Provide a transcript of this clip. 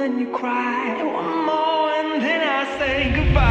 and you cry one more and then I say goodbye.